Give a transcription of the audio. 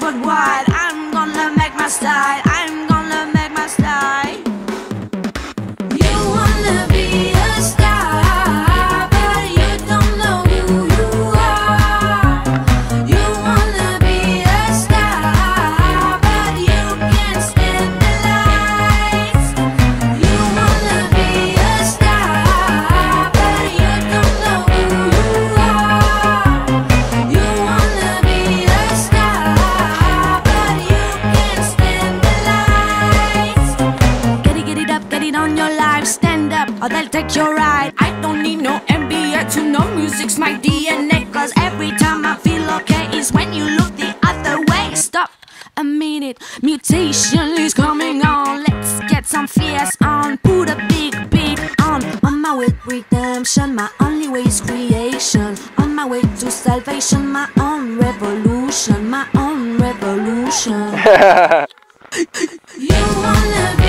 but wide. I'm gonna make my style. Up, get it on your life. Stand up, or they'll take your ride. I don't need no MBA to know music's my DNA. Cause every time I feel okay is when you look the other way. Stop a minute, mutation is coming on. Let's get some fierce on. Put a big beat on. On my way to redemption, my only way is creation. On my way to salvation, my own revolution, my own revolution. You wanna be